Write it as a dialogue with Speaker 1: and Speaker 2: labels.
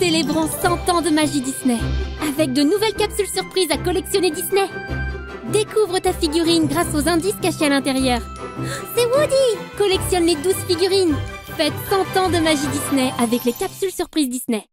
Speaker 1: Célébrons 100 ans de magie Disney avec de nouvelles capsules surprises à collectionner Disney. Découvre ta figurine grâce aux indices cachés à l'intérieur. C'est Woody Collectionne les 12 figurines. Faites 100 ans de magie Disney avec les capsules surprises Disney.